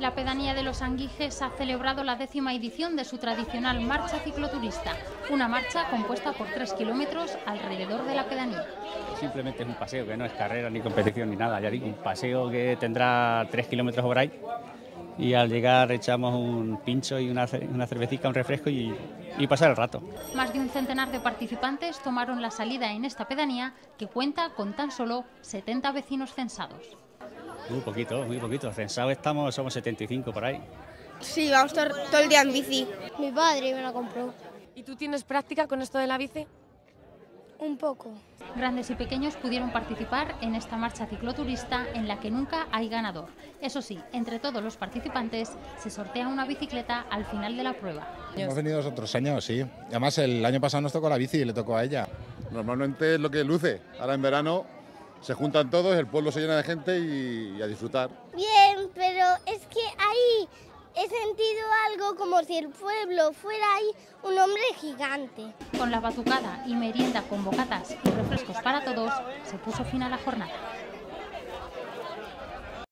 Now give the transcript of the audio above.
La pedanía de Los Anguijes ha celebrado la décima edición de su tradicional marcha cicloturista, una marcha compuesta por tres kilómetros alrededor de la pedanía. Simplemente es un paseo que no es carrera ni competición ni nada, ya digo, un paseo que tendrá tres kilómetros por ahí y al llegar echamos un pincho y una, una cervecita, un refresco y, y pasar el rato. Más de un centenar de participantes tomaron la salida en esta pedanía que cuenta con tan solo 70 vecinos censados. Muy poquito, muy poquito. Censados estamos, somos 75 por ahí. Sí, vamos todo, todo el día en bici. Mi padre me la compró. ¿Y tú tienes práctica con esto de la bici? Un poco. Grandes y pequeños pudieron participar en esta marcha cicloturista en la que nunca hay ganador. Eso sí, entre todos los participantes se sortea una bicicleta al final de la prueba. Hemos venido otros años, sí. Además, el año pasado nos tocó la bici y le tocó a ella. Normalmente es lo que luce. Ahora en verano se juntan todos, el pueblo se llena de gente y, y a disfrutar. Bien, pero es que ahí he sentido algo como si el pueblo fuera ahí un hombre gigante. Con la batucada y merienda con bocatas y refrescos para todos, se puso fin a la jornada.